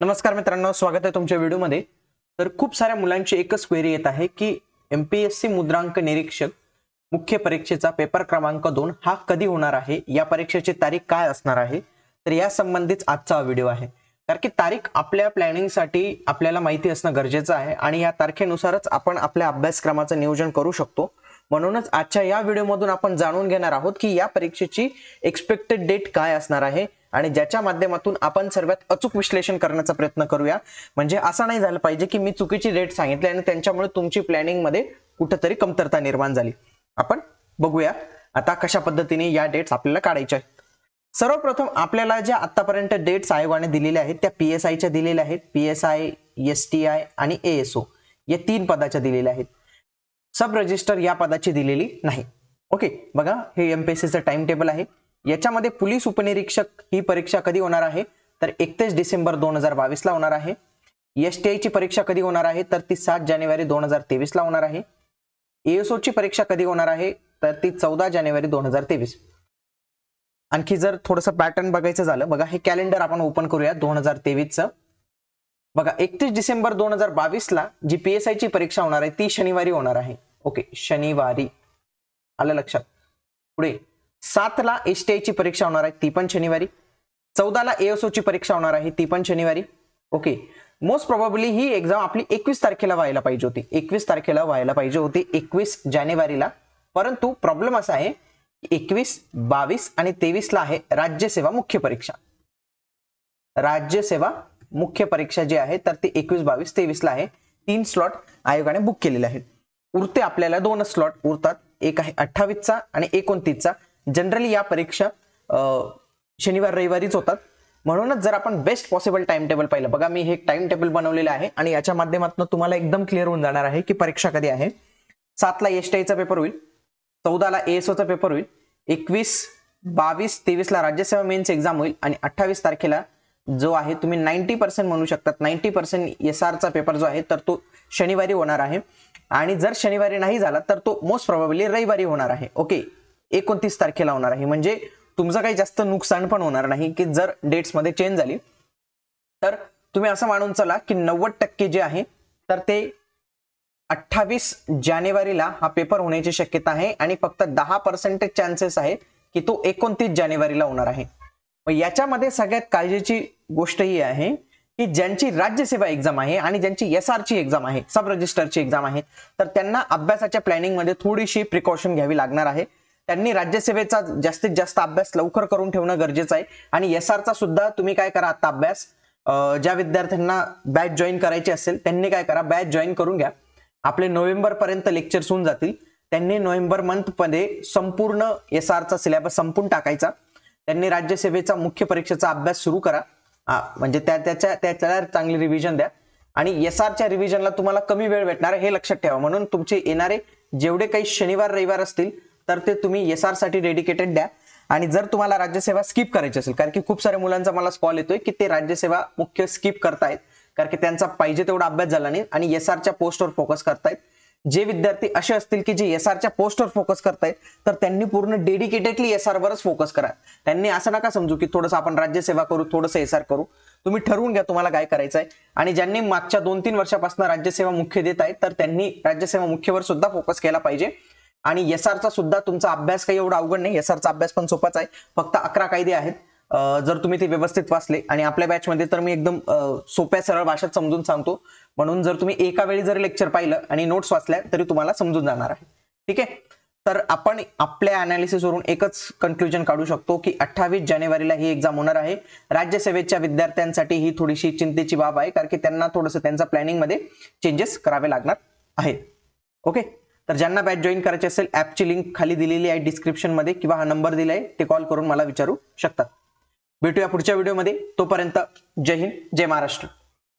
नमस्कार मित्रांनो स्वागत आहे तुमच्या व्हिडिओमध्ये. तर खूप साऱ्या मुलांची एकच क्वेरी येत आहे की एम पी एस सी मुद्रांक निरीक्षक मुख्य परीक्षेचा पेपर क्रमांक दोन हा कधी होणार आहे? या परीक्षेची तारीख काय असणार आहे? तर या संबंधित आजचा व्हिडिओ आहे. कारण की तारीख आपल्या प्लॅनिंगसाठी आपल्याला माहिती असणं गरजेचं आहे आणि या तारखेनुसारच आपण आपल्या अभ्यासक्रमाचं नियोजन करू शकतो. म्हणूनच आजच्या या व्हिडिओमधून आपण जाणून घेणार आहोत की या परीक्षेची एक्सपेक्टेड डेट काय असणार आहे? आणि ज्याच्या माध्यमातून आपण सर्वात अचूक विश्लेषण करण्याचा प्रयत्न करूया. म्हणजे असं नाही झालं पाहिजे की मी चुकीची डेट सांगितली आणि त्यांच्यामुळे तुमची प्लॅनिंगमध्ये कुठंतरी कमतरता निर्माण झाली. आपण बघूया आता कशा पद्धतीने या डेट्स आपल्याला काढायच्या आहेत. सर्वप्रथम आपल्याला ज्या आतापर्यंत डेट्स आयोगाने दिलेल्या आहेत त्या पी एस आयच्या दिलेल्या आहेत. P S I S T I आणि ए एस ओ या तीन पदाच्या दिलेल्या आहेत. सब रजिस्टर या पदाची दिलेली नाही. ओके बघा हे एमपीएससीचं टाइम टेबल आहे. याच्यामध्ये पोलीस उपनिरीक्षक ही परीक्षा कधी होणार आहे? तर एकतीस डिसेंबर दोन हजार बावीसला होणार आहे. एस टी आयची परीक्षा कधी होणार आहे? तर ती सात जानेवारी दोन हजार तेवीसला होणार आहे. एएसओ ची परीक्षा कधी होणार आहे? तर ती चौदा जानेवारी दोन हजार तेवीस. आणखी जर थोडंसं पॅटर्न बघायचं झालं बघा हे कॅलेंडर आपण ओपन करूया दोन हजार तेवीसचं. बघा एकतीस डिसेंबर दोन हजार बावीसला जी पी एस आयची परीक्षा होणार आहे ती शनिवारी होणार आहे. ओके शनिवारी. आलं लक्षात? पुढे. सातला एस टी आयची परीक्षा होणार आहे ती पण शनिवारी. चौदाला एएसओ ची परीक्षा होणार आहे ती पण शनिवारी. ओके. मोस्ट प्रॉबेबली ही एक्झाम आपली एकवीस तारखेला व्हायला पाहिजे होती. एकवीस तारखेला व्हायला पाहिजे होती एकवीस जानेवारीला. परंतु प्रॉब्लेम असा आहे एकवीस बावीस आणि तेवीसला आहे राज्यसेवा मुख्य परीक्षा. राज्यसेवा मुख्य परीक्षा जी आहे तर ती एकवीस बावीस तेवीसला आहे. तीन स्लॉट आयोगाने बुक केलेले आहेत. उरते आपल्याला दोन स्लॉट उरतात. एक आहे अठ्ठावीसचा आणि एकोणतीसचा. जनरली या परीक्षा शनिवार रविवारीच होतात. म्हणूनच जर आपण बेस्ट पॉसिबल टाइम टेबल पाहिलं बघा मी हे टाइम टेबल बनवलेलं आहे आणि याच्या माध्यमातून तुम्हाला एकदम क्लिअर होऊन जाणार आहे की परीक्षा कधी आहे. सातला एस टी पेपर होईल चौदाला एएसओचा पेपर होईल एकवीस बावीस तेवीसला राज्यसेवा मेन्स एक्झाम होईल आणि अठ्ठावीस तारखेला जो आहे तुम्ही नाईन्टी पर्सेंट म्हणू शकतात. नाईन्टी पर्सेंट एस आरचा पेपर जो आहे तर तो शनिवारी होणार आहे. आणि जर शनिवारी नाही झाला तर तो मोस्ट प्रॉबेबली रविवारी होणार आहे. ओके एकोणतीस तारखेला होणार आहे. म्हणजे तुमचं काही जास्त नुकसान पण होणार नाही की जर डेट्समध्ये चेंज झाली तर तुम्ही असं मानून चला की नव्वद टक्के जे आहे तर ते अठ्ठावीस जानेवारीला हा पेपर होण्याची शक्यता आहे आणि फक्त दहा पर्सेंटेज चान्सेस आहे की तो एकोणतीस जानेवारीला होणार आहे. मग याच्यामध्ये सगळ्यात काळजीची गोष्ट ही आहे की ज्यांची राज्यसेवा एक्झाम आहे आणि ज्यांची एस ची एक्झाम आहे सब रजिस्टरची एक्झाम आहे तर त्यांना अभ्यासाच्या प्लॅनिंगमध्ये थोडीशी प्रिकॉशन घ्यावी लागणार आहे. त्यांनी राज्यसेवेचा जास्तीत जास्त अभ्यास लवकर करून ठेवणं गरजेचं आहे. आणि एस चा सुद्धा तुम्ही काय करा आता अभ्यास? ज्या विद्यार्थ्यांना बॅच जॉईन करायची असेल त्यांनी काय करा बॅच जॉईन करून घ्या. आपले नोव्हेंबर पर्यंत लेक्चर्स होऊन जातील. त्यांनी नोव्हेंबर मंथमध्ये संपूर्ण एस चा सिलेबस संपून टाकायचा. त्यांनी राज्यसेवेचा मुख्य परीक्षेचा अभ्यास सुरू करा. म्हणजे त्या त्याच्या त्याच्याला चांगली रिव्हिजन द्या. आणि एस आरच्या रिव्हिजनला तुम्हाला कमी वेळ भेटणार आहे हे लक्षात ठेवा. म्हणून तुमचे येणारे जेवढे काही शनिवार रविवार असतील तर ते तुम्ही एस आरसाठी डेडिकेटेड द्या. आणि जर तुम्हाला राज्यसेवा स्किप करायची असेल कारण की खूप साऱ्या मुलांचा मला कॉल येतोय की ते राज्यसेवा मुख्य स्किप करतायत. कारण की त्यांचा पाहिजे तेवढा अभ्यास झाला नाही आणि एस आरच्या पोस्टवर फोकस करतायत. जे विद्यार्थी असे असतील की जे एस आरच्या पोस्टवर फोकस करतायत तर त्यांनी पूर्ण डेडिकेटेडली एस आर वरच फोकस करा. त्यांनी असं नका समजू की थोडंसं आपण राज्यसेवा करू थोडंसं एस आर करू. तुम्ही ठरवून घ्या तुम्हाला काय करायचं आहे आणि ज्यांनी मागच्या दोन तीन वर्षापासून राज्यसेवा मुख्य देत आहेत तर त्यांनी राज्यसेवा मुख्यवर सुद्धा फोकस केला पाहिजे. आणि एस चा सुद्धा तुमचा अभ्यास काही एवढा अवघड नाही. एस चा अभ्यास पण सोपाच आहे. फक्त अकरा कायदे आहेत. जर तुम्ही ते व्यवस्थित वाचले आणि आपल्या बॅचमध्ये तर मी एकदम सोप्या सरळ भाषेत समजून सांगतो. म्हणून जर तुम्ही एका वेळी जर लेक्चर पाहिलं आणि नोट्स वाचल्या तरी तुम्हाला समजून जाणार आहे. ठीक आहे? तर आपण आपल्या अनालिसिसवरून एकच कन्क्लुजन काढू शकतो की अठ्ठावीस जानेवारीला ही एक्झाम होणार आहे. राज्यसेवेच्या विद्यार्थ्यांसाठी ही थोडीशी चिंतेची बाब आहे कारण की त्यांना थोडंसं त्यांचा प्लॅनिंगमध्ये चेंजेस करावे लागणार आहेत. ओके तर ज्यांना बॅच जॉईन करायची असेल ऍपची लिंक खाली दिलेली आहे डिस्क्रिप्शनमध्ये किंवा हा नंबर दिलाय ते कॉल करून मला विचारू शकतात. भेटूया पुढच्या व्हिडिओमध्ये तोपर्यंत जय हिंद जय महाराष्ट्र.